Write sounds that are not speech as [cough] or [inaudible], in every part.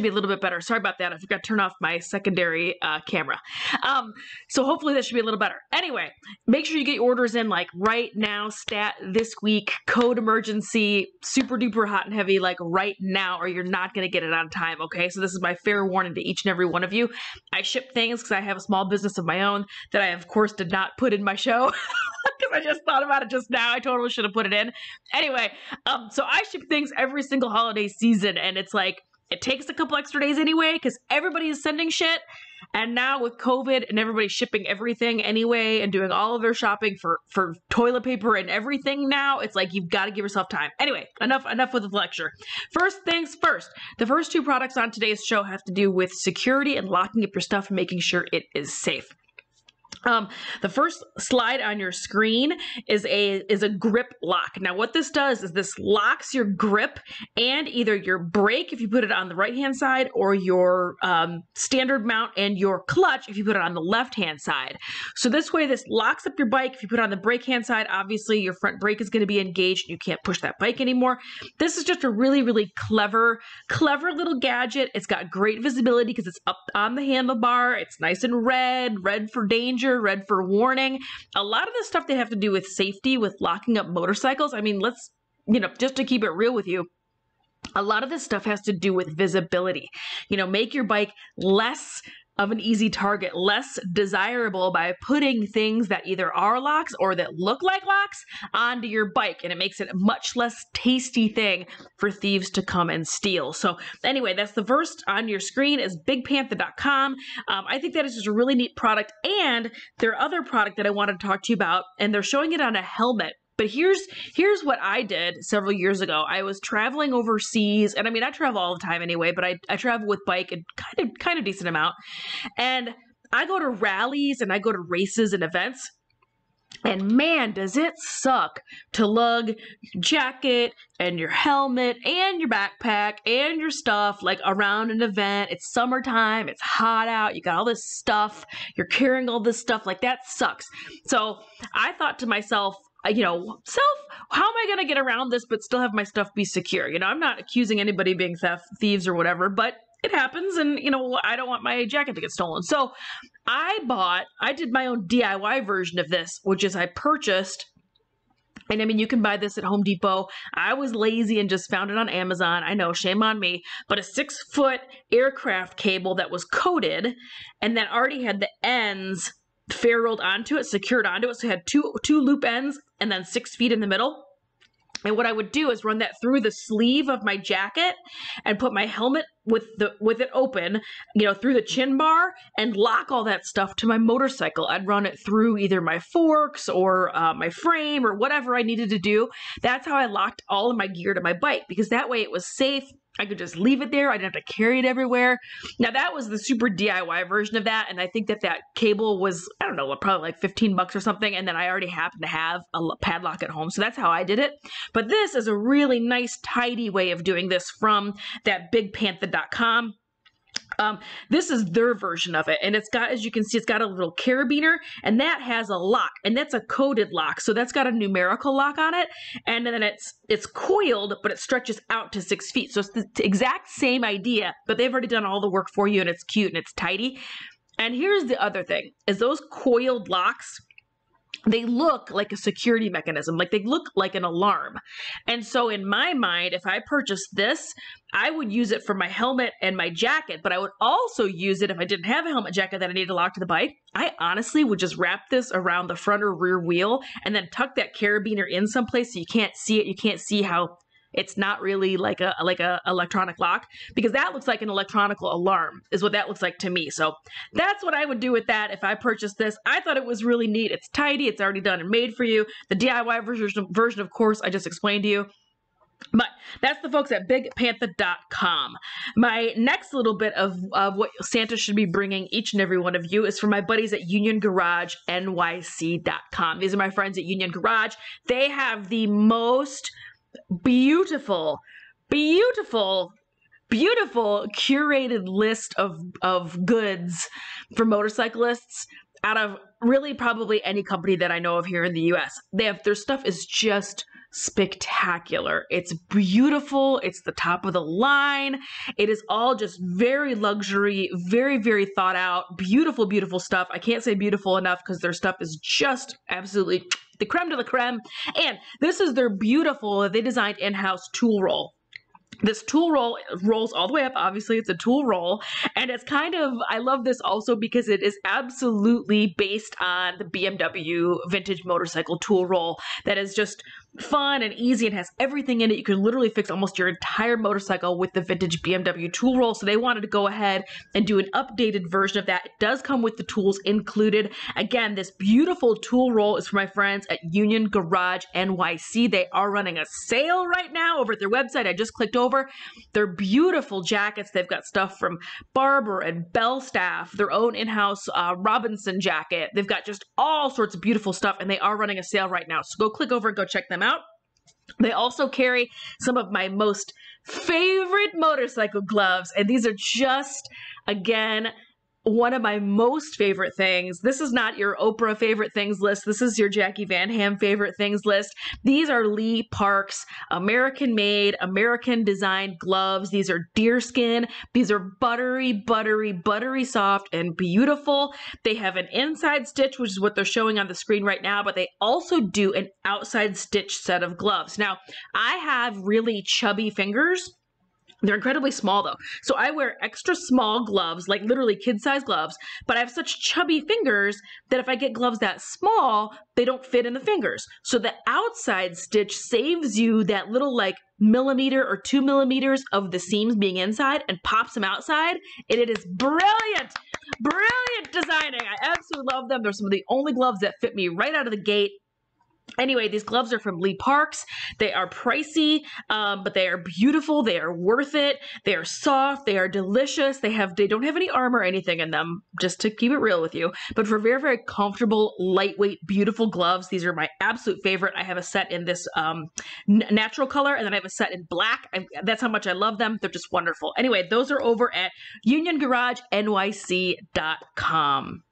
be a little bit better. Sorry about that. I forgot to turn off my secondary uh, camera. Um, so hopefully that should be a little better. Anyway, make sure you get your orders in like right now, stat this week, code emergency, super duper hot and heavy, like right now, or you're not going to get it on time. Okay. So this is my fair warning to each and every one of you. I ship things because I have a small business of my own that I, of course, did not put in my show. [laughs] because I just thought about it just now. I totally should have put it in. Anyway, um, so I ship things every single holiday season, and it's like it takes a couple extra days anyway because everybody is sending shit. And now with COVID and everybody shipping everything anyway and doing all of their shopping for for toilet paper and everything now, it's like you've got to give yourself time. Anyway, enough enough with the lecture. First things first. The first two products on today's show have to do with security and locking up your stuff and making sure it is safe. Um, the first slide on your screen is a is a grip lock. Now, what this does is this locks your grip and either your brake if you put it on the right hand side, or your um, standard mount and your clutch if you put it on the left hand side. So this way, this locks up your bike. If you put it on the brake hand side, obviously your front brake is going to be engaged. And you can't push that bike anymore. This is just a really really clever clever little gadget. It's got great visibility because it's up on the handlebar. It's nice and red, red for danger red for warning. A lot of this stuff they have to do with safety, with locking up motorcycles. I mean, let's, you know, just to keep it real with you, a lot of this stuff has to do with visibility. You know, make your bike less of an easy target, less desirable by putting things that either are locks or that look like locks onto your bike. And it makes it a much less tasty thing for thieves to come and steal. So, anyway, that's the first on your screen is bigpanther.com. Um, I think that is just a really neat product. And their other product that I wanted to talk to you about, and they're showing it on a helmet. But here's here's what I did several years ago. I was traveling overseas, and I mean I travel all the time anyway, but I, I travel with bike and kind of kind of decent amount. And I go to rallies and I go to races and events. And man, does it suck to lug jacket and your helmet and your backpack and your stuff like around an event. It's summertime, it's hot out, you got all this stuff, you're carrying all this stuff. Like that sucks. So I thought to myself, Uh, you know, self, how am I going to get around this but still have my stuff be secure? You know, I'm not accusing anybody being theft, thieves or whatever, but it happens and, you know, I don't want my jacket to get stolen. So I bought, I did my own DIY version of this, which is I purchased and I mean, you can buy this at Home Depot. I was lazy and just found it on Amazon. I know, shame on me. But a six foot aircraft cable that was coated and that already had the ends ferruled onto it, secured onto it. So it had two two loop ends and then six feet in the middle. And what I would do is run that through the sleeve of my jacket and put my helmet with the with it open, you know, through the chin bar and lock all that stuff to my motorcycle. I'd run it through either my forks or uh, my frame or whatever I needed to do. That's how I locked all of my gear to my bike because that way it was safe I could just leave it there. I didn't have to carry it everywhere. Now that was the super DIY version of that, and I think that that cable was I don't know, probably like 15 bucks or something, and then I already happened to have a padlock at home, so that's how I did it. But this is a really nice, tidy way of doing this from that BigPanther.com. Um, this is their version of it, and it's got, as you can see, it's got a little carabiner, and that has a lock, and that's a coded lock. So that's got a numerical lock on it, and then it's it's coiled, but it stretches out to six feet. So it's the exact same idea, but they've already done all the work for you, and it's cute and it's tidy. And here's the other thing: is those coiled locks they look like a security mechanism, like they look like an alarm. And so, in my mind, if I purchased this, I would use it for my helmet and my jacket, but I would also use it if I didn't have a helmet jacket that I needed to lock to the bike. I honestly would just wrap this around the front or rear wheel and then tuck that carabiner in someplace so you can't see it. You can't see how it's not really like a like a electronic lock because that looks like an electronical alarm is what that looks like to me. So that's what I would do with that if I purchased this. I thought it was really neat. It's tidy. It's already done and made for you. The DIY version version of course I just explained to you. But that's the folks at bigpanther.com. My next little bit of, of what Santa should be bringing each and every one of you is from my buddies at Union Garage NYC.com. These are my friends at Union Garage. They have the most beautiful, beautiful beautiful curated list of of goods for motorcyclists out of really probably any company that I know of here in the US. They have their stuff is just spectacular. It's beautiful. It's the top of the line. It is all just very luxury, very, very thought out, beautiful, beautiful stuff. I can't say beautiful enough because their stuff is just absolutely the creme de la creme. And this is their beautiful, they designed in house tool roll this tool roll rolls all the way up obviously it's a tool roll and it's kind of i love this also because it is absolutely based on the bmw vintage motorcycle tool roll that is just fun and easy and has everything in it. You can literally fix almost your entire motorcycle with the vintage BMW tool roll. So they wanted to go ahead and do an updated version of that. It does come with the tools included. Again, this beautiful tool roll is for my friends at Union Garage NYC. They are running a sale right now over at their website. I just clicked over. They're beautiful jackets. They've got stuff from Barbour and Belstaff, their own in-house uh, Robinson jacket. They've got just all sorts of beautiful stuff and they are running a sale right now. So go click over and go check them out. They also carry some of my most favorite motorcycle gloves, and these are just, again, one of my most favorite things. This is not your Oprah favorite things list. This is your Jacqui Van Ham favorite things list. These are Lee Parks American made, American designed gloves. These are deerskin. These are buttery, buttery, buttery soft and beautiful. They have an inside stitch, which is what they're showing on the screen right now, but they also do an outside stitch set of gloves. Now, I have really chubby fingers. They're incredibly small though. So I wear extra small gloves, like literally kid size gloves, but I have such chubby fingers that if I get gloves that small, they don't fit in the fingers. So the outside stitch saves you that little like millimeter or two millimeters of the seams being inside and pops them outside. And it is brilliant, brilliant designing. I absolutely love them. They're some of the only gloves that fit me right out of the gate. Anyway, these gloves are from Lee Parks. They are pricey, um, but they are beautiful. They are worth it. They are soft. They are delicious. They have they don't have any armor or anything in them, just to keep it real with you. But for very very comfortable, lightweight, beautiful gloves, these are my absolute favorite. I have a set in this um, natural color, and then I have a set in black. I, that's how much I love them. They're just wonderful. Anyway, those are over at UnionGarageNYC.com.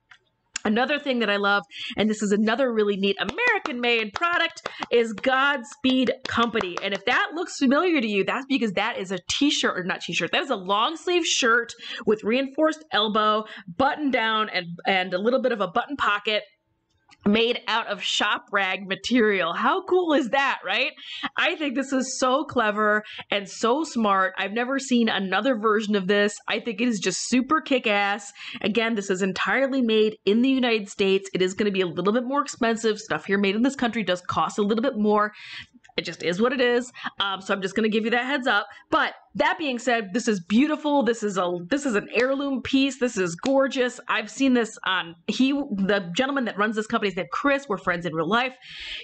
Another thing that I love, and this is another really neat American made product, is Godspeed Company. And if that looks familiar to you, that's because that is a t shirt, or not t shirt, that is a long sleeve shirt with reinforced elbow, button down, and, and a little bit of a button pocket made out of shop rag material. How cool is that, right? I think this is so clever and so smart. I've never seen another version of this. I think it is just super kick ass. Again, this is entirely made in the United States. It is going to be a little bit more expensive. Stuff here made in this country does cost a little bit more. It just is what it is. Um, so I'm just going to give you that heads up. But that being said, this is beautiful. This is a this is an heirloom piece. This is gorgeous. I've seen this on he the gentleman that runs this company is named Chris. We're friends in real life.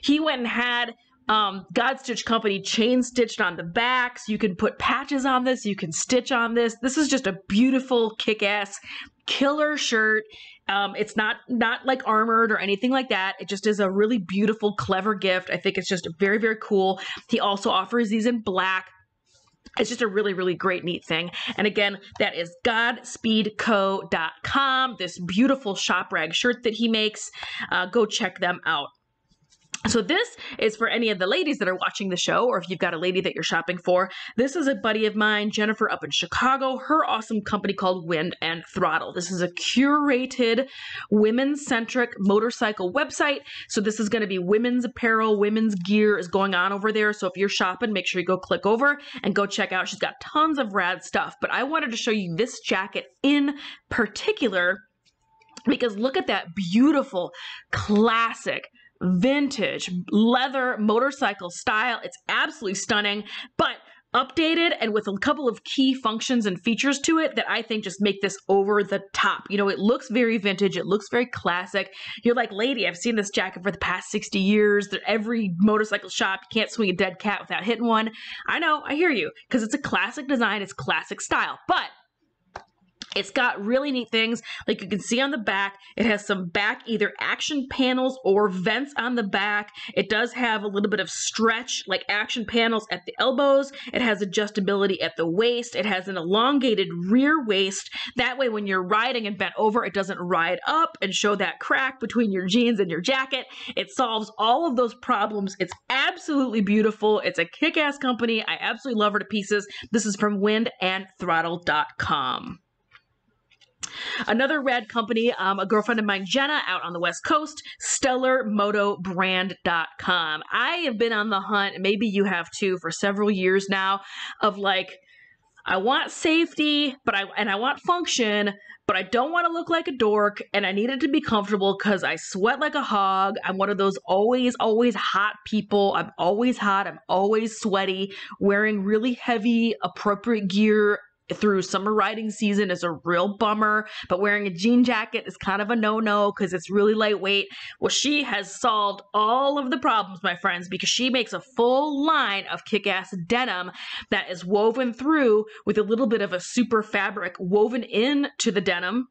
He went and had um, Godspeed Company chain stitched on the backs. You can put patches on this. You can stitch on this. This is just a beautiful, kick ass, killer shirt. Um, it's not not like armored or anything like that. It just is a really beautiful, clever gift. I think it's just very, very cool. He also offers these in black. It's just a really, really great, neat thing. And again, that is godspeedco.com, this beautiful shop rag shirt that he makes. Uh, go check them out. So this is for any of the ladies that are watching the show, or if you've got a lady that you're shopping for. This is a buddy of mine, Jennifer, up in Chicago. Her awesome company called Wind and Throttle. This is a curated, women-centric motorcycle website. So this is going to be women's apparel, women's gear is going on over there. So if you're shopping, make sure you go click over and go check out. She's got tons of rad stuff. But I wanted to show you this jacket in particular because look at that beautiful, classic vintage leather motorcycle style. It's absolutely stunning, but updated and with a couple of key functions and features to it that I think just make this over the top. You know, it looks very vintage, it looks very classic. You're like, lady, I've seen this jacket for the past 60 years. Every motorcycle shop, you can't swing a dead cat without hitting one. I know, I hear you, because it's a classic design, it's classic style. But It's got really neat things like you can see on the back. It has some back either action panels or vents on the back. It does have a little bit of stretch like action panels at the elbows. It has adjustability at the waist. It has an elongated rear waist. That way, when you're riding and bent over, it doesn't ride up and show that crack between your jeans and your jacket. It solves all of those problems. It's absolutely beautiful. It's a kick ass company. I absolutely love her to pieces. This is from windandthrottle.com. Another rad company, um, a girlfriend of mine, Jenna, out on the West Coast, stellarmotobrand.com. I have been on the hunt, maybe you have too, for several years now, of like, I want safety, but I and I want function, but I don't want to look like a dork, and I need it to be comfortable because I sweat like a hog. I'm one of those always, always hot people. I'm always hot. I'm always sweaty. Wearing really heavy, appropriate gear through summer riding season is a real bummer, but wearing a jean jacket is kind of a no no because it's really lightweight. Well, she has solved all of the problems, my friends, because she makes a full line of kick ass denim that is woven through with a little bit of a super fabric woven into the denim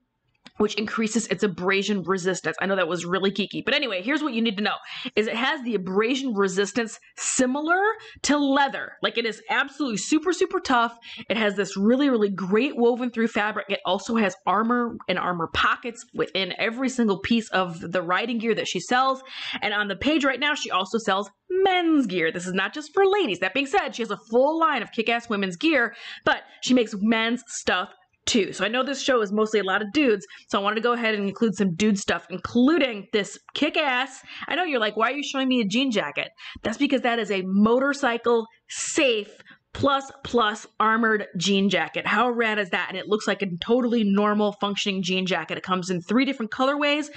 which increases its abrasion resistance. I know that was really geeky, but anyway, here's what you need to know is it has the abrasion resistance similar to leather. Like it is absolutely super super tough. It has this really really great woven through fabric. It also has armor and armor pockets within every single piece of the riding gear that she sells. And on the page right now, she also sells men's gear. This is not just for ladies. That being said, she has a full line of kick-ass women's gear, but she makes men's stuff too. So I know this show is mostly a lot of dudes, so I wanted to go ahead and include some dude stuff, including this kick ass. I know you're like, why are you showing me a jean jacket? That's because that is a motorcycle safe plus plus armored jean jacket. How rad is that? And it looks like a totally normal functioning jean jacket. It comes in three different colorways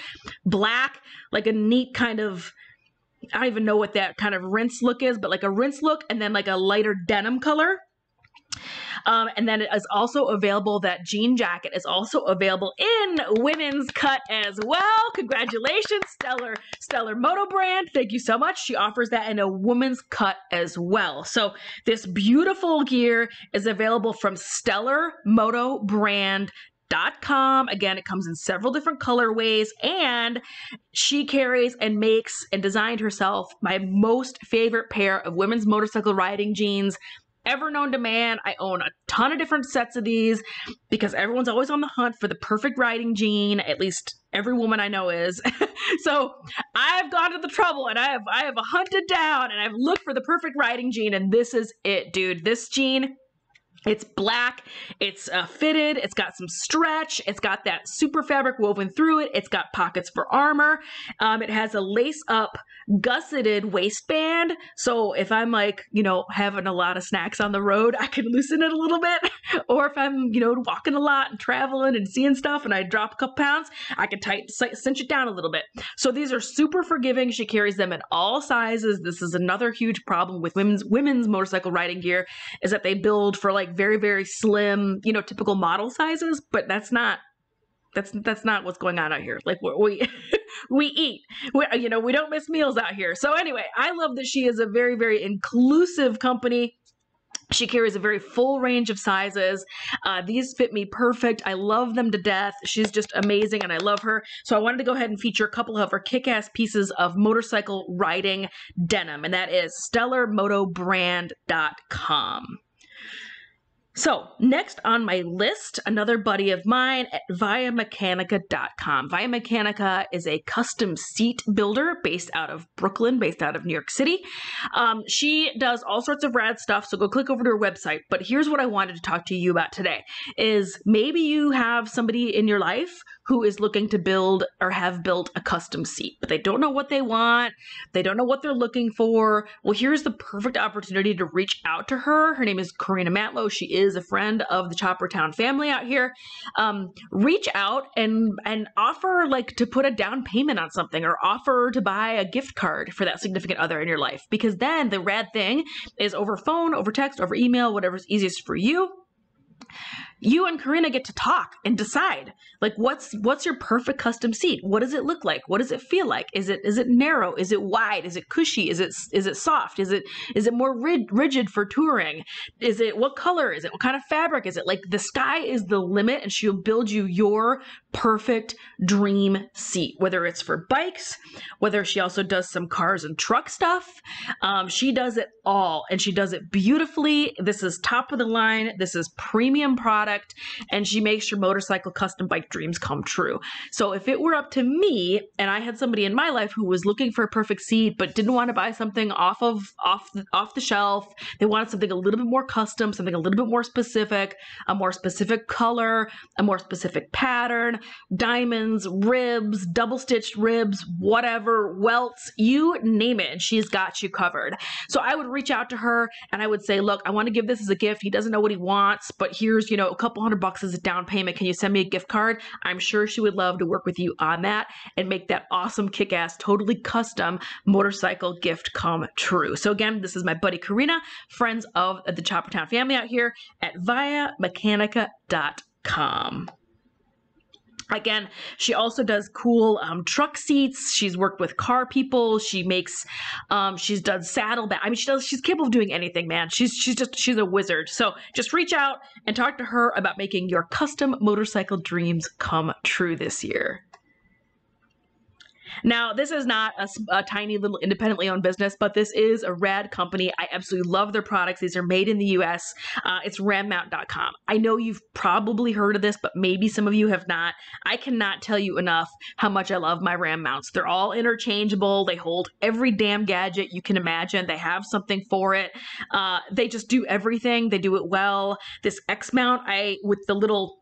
black, like a neat kind of. I don't even know what that kind of rinse look is, but like a rinse look, and then like a lighter denim color. Um, and then it is also available, that jean jacket is also available in women's cut as well. Congratulations, Stellar, Stellar Moto brand. Thank you so much. She offers that in a woman's cut as well. So this beautiful gear is available from Stellar Moto brand com again it comes in several different colorways and she carries and makes and designed herself my most favorite pair of women's motorcycle riding jeans ever known to man. I own a ton of different sets of these because everyone's always on the hunt for the perfect riding jean. At least every woman I know is. [laughs] so I've gone to the trouble and I have I have hunted down and I've looked for the perfect riding jean and this is it, dude. This jean it's black, it's uh, fitted, it's got some stretch, it's got that super fabric woven through it, it's got pockets for armor, um, it has a lace up gusseted waistband. So if I'm like, you know, having a lot of snacks on the road, I can loosen it a little bit. [laughs] or if I'm, you know, walking a lot and traveling and seeing stuff and I drop a couple pounds, I can tighten, cinch it down a little bit. So these are super forgiving. She carries them in all sizes. This is another huge problem with women's women's motorcycle riding gear is that they build for like very very slim, you know, typical model sizes, but that's not that's that's not what's going on out here. Like we [laughs] we eat, we, you know, we don't miss meals out here. So anyway, I love that she is a very very inclusive company. She carries a very full range of sizes. Uh, these fit me perfect. I love them to death. She's just amazing and I love her. So I wanted to go ahead and feature a couple of her kick ass pieces of motorcycle riding denim, and that is stellarmotobrand.com. So, next on my list, another buddy of mine at viamechanica.com. Via Mechanica is a custom seat builder based out of Brooklyn, based out of New York City. Um, she does all sorts of rad stuff, so go click over to her website. But here's what I wanted to talk to you about today is maybe you have somebody in your life who is looking to build or have built a custom seat, but they don't know what they want. They don't know what they're looking for. Well, here's the perfect opportunity to reach out to her. Her name is Karina Matlow. She is a friend of the Choppertown family out here. Um, reach out and and offer like to put a down payment on something or offer to buy a gift card for that significant other in your life. Because then the rad thing is over phone, over text, over email, whatever's easiest for you you and Karina get to talk and decide like what's what's your perfect custom seat? What does it look like? What does it feel like? Is it is it narrow? Is it wide? Is it cushy? Is it is it soft? Is it is it more rid- rigid for touring? Is it what color is it? What kind of fabric is it? Like the sky is the limit and she'll build you your perfect dream seat, whether it's for bikes, whether she also does some cars and truck stuff. Um, she does it all and she does it beautifully. This is top of the line. This is premium product and she makes your motorcycle custom bike dreams come true. So if it were up to me and I had somebody in my life who was looking for a perfect seat but didn't want to buy something off of off the, off the shelf, they wanted something a little bit more custom, something a little bit more specific, a more specific color, a more specific pattern, diamonds, ribs, double stitched ribs, whatever, welts, you name it, she's got you covered. So I would reach out to her and I would say, "Look, I want to give this as a gift. He doesn't know what he wants, but here's, you know, couple hundred bucks as a down payment. Can you send me a gift card?" I'm sure she would love to work with you on that and make that awesome kick-ass totally custom motorcycle gift come true. So again, this is my buddy Karina, friends of the Choppertown family out here at viamechanica.com. Again, she also does cool um, truck seats. She's worked with car people. She makes, um, she's done saddle bag. I mean, she does. She's capable of doing anything, man. She's she's just she's a wizard. So just reach out and talk to her about making your custom motorcycle dreams come true this year. Now, this is not a, a, tiny little independently owned business, but this is a rad company. I absolutely love their products. These are made in the US. Uh, it's rammount.com. I know you've probably heard of this, but maybe some of you have not. I cannot tell you enough how much I love my RAM mounts. They're all interchangeable. They hold every damn gadget you can imagine. They have something for it. Uh, they just do everything. They do it well. This X mount, I with the little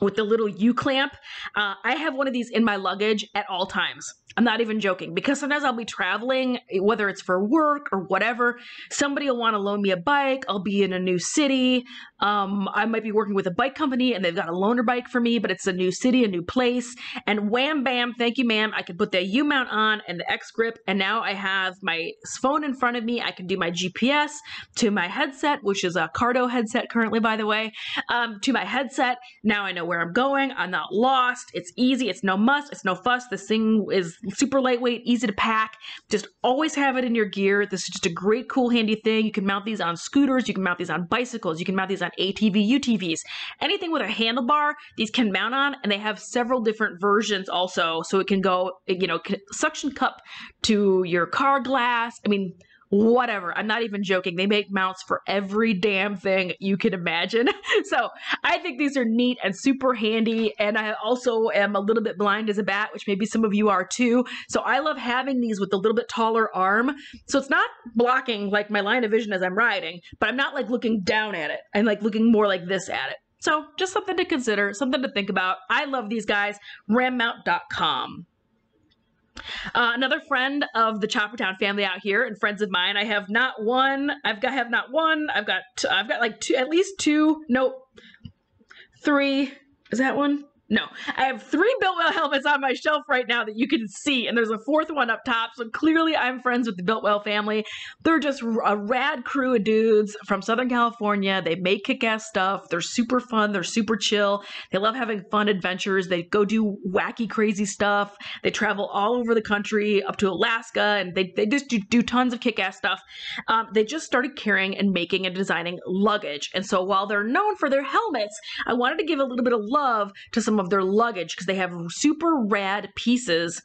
with the little U clamp, uh, I have one of these in my luggage at all times. I'm not even joking because sometimes I'll be traveling, whether it's for work or whatever. Somebody will want to loan me a bike. I'll be in a new city. Um, I might be working with a bike company and they've got a loaner bike for me, but it's a new city, a new place. And wham bam, thank you, ma'am. I can put the U mount on and the X grip. And now I have my phone in front of me. I can do my GPS to my headset, which is a Cardo headset currently, by the way, um, to my headset. Now I know where I'm going. I'm not lost. It's easy. It's no must. It's no fuss. This thing is super lightweight, easy to pack. Just always have it in your gear. This is just a great, cool, handy thing. You can mount these on scooters, you can mount these on bicycles, you can mount these on ATV, UTVs. Anything with a handlebar, these can mount on, and they have several different versions also. So it can go, you know, suction cup to your car glass. I mean, whatever. I'm not even joking. They make mounts for every damn thing you can imagine. [laughs] so I think these are neat and super handy. And I also am a little bit blind as a bat, which maybe some of you are too. So I love having these with a little bit taller arm. So it's not blocking like my line of vision as I'm riding, but I'm not like looking down at it. I'm like looking more like this at it. So just something to consider, something to think about. I love these guys. Rammount.com. Uh, another friend of the Choppertown family out here, and friends of mine. I have not one. I've got have not one. I've got i I've got like two, at least two. Nope, three. Is that one? No, I have three Biltwell helmets on my shelf right now that you can see, and there's a fourth one up top. So clearly, I'm friends with the Biltwell family. They're just a rad crew of dudes from Southern California. They make kick-ass stuff. They're super fun. They're super chill. They love having fun adventures. They go do wacky, crazy stuff. They travel all over the country, up to Alaska, and they they just do, do tons of kick-ass stuff. Um, they just started carrying and making and designing luggage, and so while they're known for their helmets, I wanted to give a little bit of love to some some of their luggage because they have super rad pieces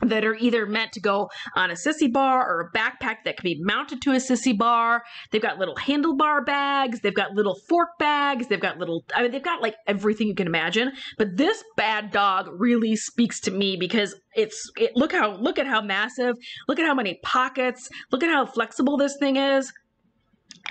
that are either meant to go on a sissy bar or a backpack that can be mounted to a sissy bar. They've got little handlebar bags, they've got little fork bags, they've got little I mean they've got like everything you can imagine. But this bad dog really speaks to me because it's it look how look at how massive, look at how many pockets, look at how flexible this thing is.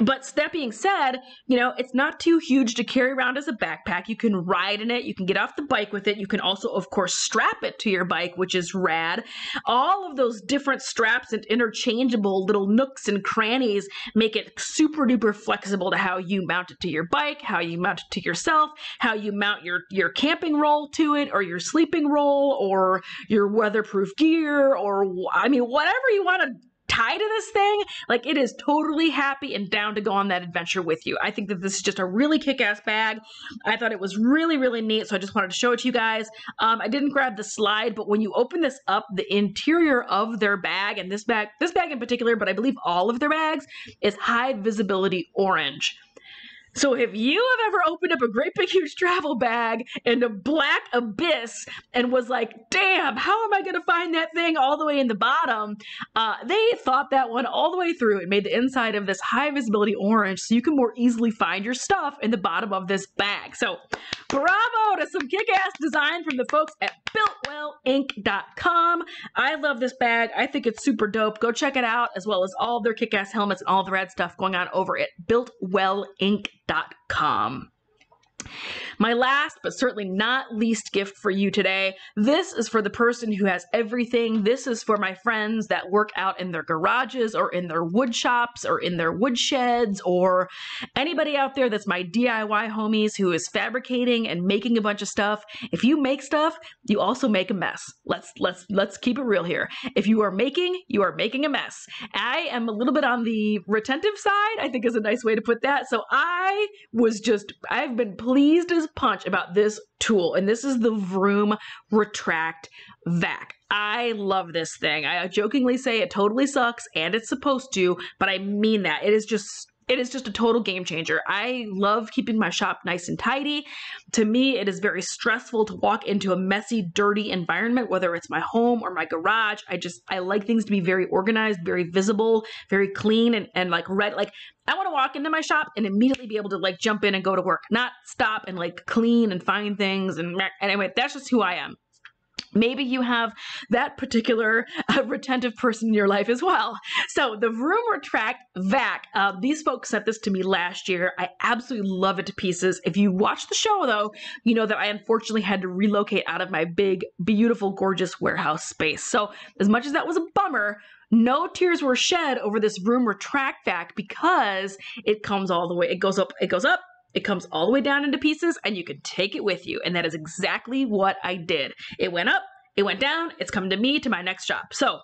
But that being said, you know, it's not too huge to carry around as a backpack. You can ride in it, you can get off the bike with it. You can also, of course, strap it to your bike, which is rad. All of those different straps and interchangeable little nooks and crannies make it super duper flexible to how you mount it to your bike, how you mount it to yourself, how you mount your, your camping roll to it, or your sleeping roll, or your weatherproof gear, or I mean, whatever you want to tie to this thing, like it is totally happy and down to go on that adventure with you. I think that this is just a really kick-ass bag. I thought it was really, really neat, so I just wanted to show it to you guys. Um, I didn't grab the slide, but when you open this up, the interior of their bag, and this bag, this bag in particular, but I believe all of their bags, is high visibility orange. So if you have ever opened up a great big huge travel bag in a black abyss and was like, damn, how am I going to find that thing all the way in the bottom? Uh, they thought that one all the way through and made the inside of this high visibility orange so you can more easily find your stuff in the bottom of this bag. So bravo to some kick-ass design from the folks at biltwellinc.com. I love this bag. I think it's super dope. Go check it out as well as all their kick-ass helmets and all the rad stuff going on over at biltwellinc.com com. My last, but certainly not least gift for you today. This is for the person who has everything. This is for my friends that work out in their garages or in their wood shops or in their wood sheds or anybody out there that's my DIY homies who is fabricating and making a bunch of stuff. If you make stuff, you also make a mess. Let's let's let's keep it real here. If you are making, you are making a mess. I am a little bit on the retentive side, I think is a nice way to put that. So I was just I've been pleased as punch about this tool, and this is the Vroom Retract Vac. I love this thing. I jokingly say it totally sucks, and it's supposed to, but I mean that. It is just it is just a total game changer. I love keeping my shop nice and tidy. To me, it is very stressful to walk into a messy, dirty environment, whether it's my home or my garage. I just, I like things to be very organized, very visible, very clean, and, and like red. Like, I want to walk into my shop and immediately be able to like jump in and go to work, not stop and like clean and find things. And anyway, that's just who I am. Maybe you have that particular uh, retentive person in your life as well. So the Vroom Retract Vac, uh, these folks sent this to me last year. I absolutely love it to pieces. If you watch the show though, you know that I unfortunately had to relocate out of my big, beautiful, gorgeous warehouse space. So as much as that was a bummer, no tears were shed over this Vroom Retract Vac because it comes all the way, it goes up, it goes up, it comes all the way down into pieces and you can take it with you. And that is exactly what I did. It went up, it went down, it's come to me to my next shop. So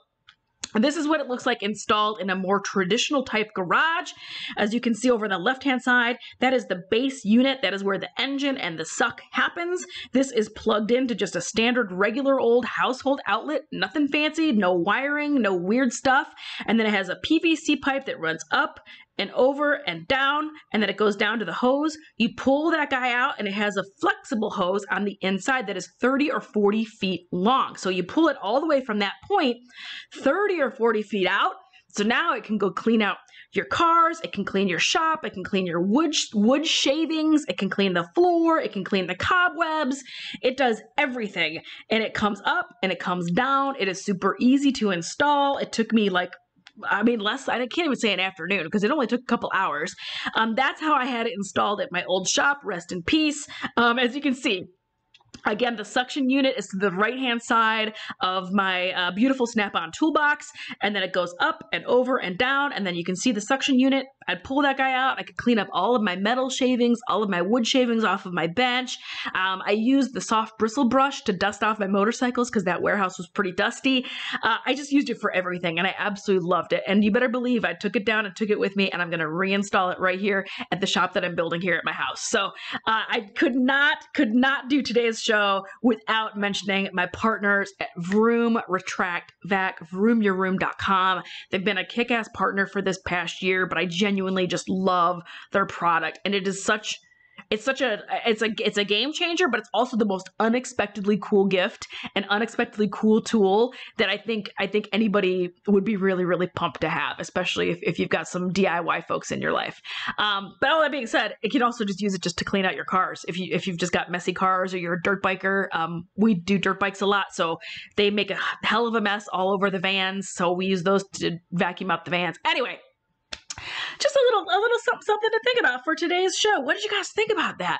this is what it looks like installed in a more traditional type garage. As you can see over the left-hand side, that is the base unit. That is where the engine and the suck happens. This is plugged into just a standard regular old household outlet. Nothing fancy, no wiring, no weird stuff. And then it has a PVC pipe that runs up and over and down, and then it goes down to the hose. You pull that guy out, and it has a flexible hose on the inside that is 30 or 40 feet long. So you pull it all the way from that point, 30 or 40 feet out. So now it can go clean out your cars, it can clean your shop, it can clean your wood wood shavings, it can clean the floor, it can clean the cobwebs. It does everything. And it comes up and it comes down. It is super easy to install. It took me like I mean, less, I can't even say an afternoon because it only took a couple hours. Um, that's how I had it installed at my old shop. Rest in peace. Um, as you can see, Again, the suction unit is to the right hand side of my uh, beautiful Snap-on toolbox, and then it goes up and over and down, and then you can see the suction unit. I'd pull that guy out. I could clean up all of my metal shavings, all of my wood shavings off of my bench. Um, I used the soft bristle brush to dust off my motorcycles because that warehouse was pretty dusty. Uh, I just used it for everything, and I absolutely loved it. And you better believe I took it down and took it with me, and I'm going to reinstall it right here at the shop that I'm building here at my house. So uh, I could not, could not do today's show without mentioning my partners at Vroom Retract Vac, vroomyourroom.com. They've been a kick ass partner for this past year, but I genuinely just love their product. And it is such it's such a it's a it's a game changer, but it's also the most unexpectedly cool gift and unexpectedly cool tool that I think I think anybody would be really really pumped to have, especially if, if you've got some DIY folks in your life. Um, but all that being said, it can also just use it just to clean out your cars if you if you've just got messy cars or you're a dirt biker. Um, we do dirt bikes a lot, so they make a hell of a mess all over the vans. So we use those to vacuum up the vans. Anyway, just a little a little something, something to think about for today's show. What did you guys think about that?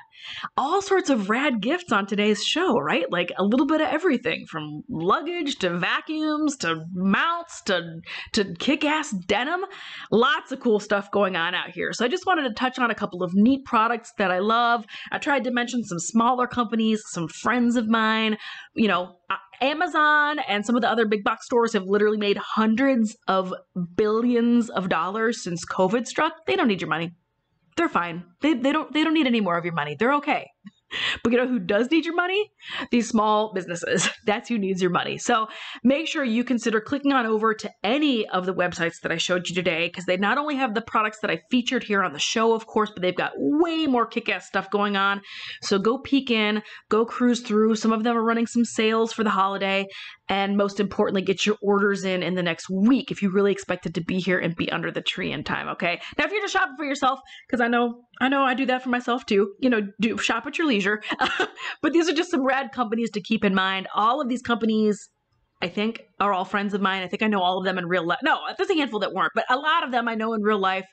All sorts of rad gifts on today's show, right? Like a little bit of everything from luggage to vacuums to mounts to to kick-ass denim. Lots of cool stuff going on out here. So I just wanted to touch on a couple of neat products that I love. I tried to mention some smaller companies, some friends of mine, you know, uh, Amazon and some of the other big box stores have literally made hundreds of billions of dollars since COVID struck. They don't need your money. They're fine. They, they don't they don't need any more of your money. They're okay. [laughs] But you know who does need your money? These small businesses. [laughs] That's who needs your money. So make sure you consider clicking on over to any of the websites that I showed you today because they not only have the products that I featured here on the show, of course, but they've got way more kick ass stuff going on. So go peek in, go cruise through. Some of them are running some sales for the holiday. And most importantly, get your orders in in the next week if you really expect it to be here and be under the tree in time. Okay. Now, if you're just shopping for yourself, because I know I know I do that for myself too. You know, do shop at your leisure. [laughs] but these are just some rad companies to keep in mind. All of these companies I think are all friends of mine. I think I know all of them in real life. No, there's a handful that weren't, but a lot of them I know in real life.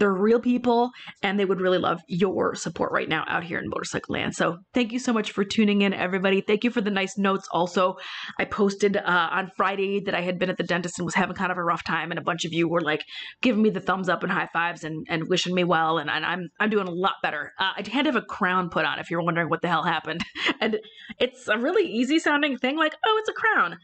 They're real people and they would really love your support right now out here in motorcycle land. So thank you so much for tuning in, everybody. Thank you for the nice notes. Also, I posted uh, on Friday that I had been at the dentist and was having kind of a rough time, and a bunch of you were like giving me the thumbs up and high fives and, and wishing me well. And, and I'm I'm doing a lot better. Uh, I had to have a crown put on if you're wondering what the hell happened. [laughs] and it's a really easy sounding thing, like oh, it's a crown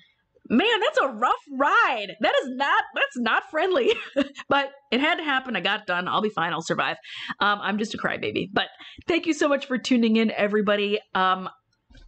man that's a rough ride. That is not that's not friendly. [laughs] But it had to happen. I got done. I'll be fine. I'll survive. Um, i'm just a crybaby. But thank you so much for tuning in everybody. Um,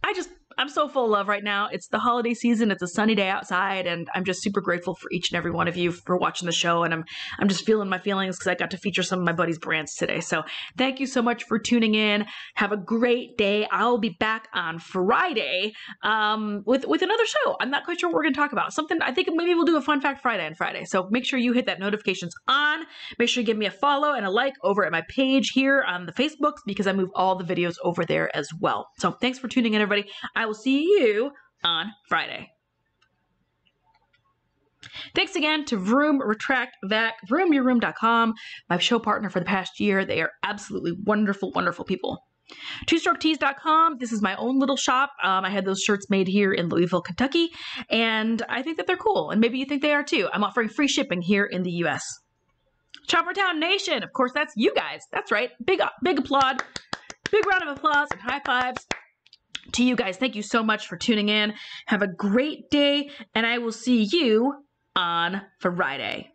i just I'm so full of love right now. It's the holiday season. It's a sunny day outside, and I'm just super grateful for each and every one of you for watching the show. And I'm I'm just feeling my feelings because I got to feature some of my buddies' brands today. So thank you so much for tuning in. Have a great day. I'll be back on Friday um, with with another show. I'm not quite sure what we're gonna talk about. Something I think maybe we'll do a fun fact Friday on Friday. So make sure you hit that notifications on. Make sure you give me a follow and a like over at my page here on the Facebooks because I move all the videos over there as well. So thanks for tuning in, everybody. I will see you on Friday. Thanks again to Vroom Retract Vac, vroomyourroom.com, my show partner for the past year. They are absolutely wonderful, wonderful people. TwoStrokeTees.com. This is my own little shop. Um, I had those shirts made here in Louisville, Kentucky, and I think that they're cool. And maybe you think they are too. I'm offering free shipping here in the U.S. Choppertown Nation. Of course, that's you guys. That's right. Big, big applaud. Big round of applause and high fives to you guys. Thank you so much for tuning in. Have a great day, and I will see you on Friday.